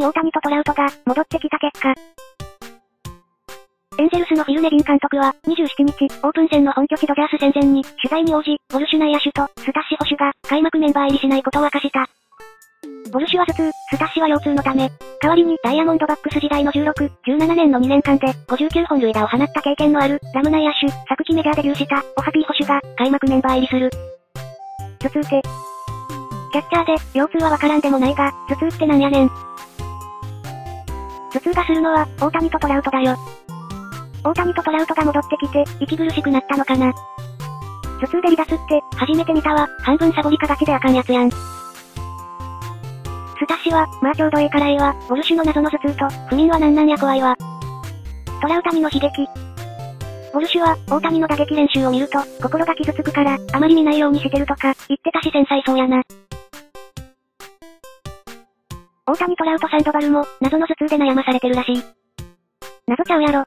に大谷とトラウトが戻ってきた結果、エンゼルスのフィル・ネビン監督は、27日、オープン戦の本拠地ドジャース戦前に、取材に応じ、ウォルシュ内野手と、スタッシ捕手が、開幕メンバー入りしないことを明かした。ウォルシュは頭痛、スタッシは腰痛のため、代わりにダイヤモンドバックス時代の16、17年の2年間で、59本塁打を放った経験のある、ラム内野手、昨季メジャーデビューした、オハピー捕手が、開幕メンバー入りする。頭痛って。キャッチャーで、腰痛はわからんでもないが、頭痛ってなんやねん。頭痛がするのは、大谷とトラウトだよ。大谷とトラウトが戻ってきて、息苦しくなったのかな。頭痛で離脱って、初めて見たわ。半分サボりかがちであかんやつやん。スタッシは、まあちょうどええからええわ。ウォルシュの謎の頭痛と、不眠はなんなんや怖いわ。トラウタニの悲劇。ウォルシュは、大谷の打撃練習を見ると、心が傷つくから、あまり見ないようにしてるとか、言ってたし繊細そうやな。大谷トラウトサンドバルも、謎の頭痛で悩まされてるらしい。謎ちゃうやろ。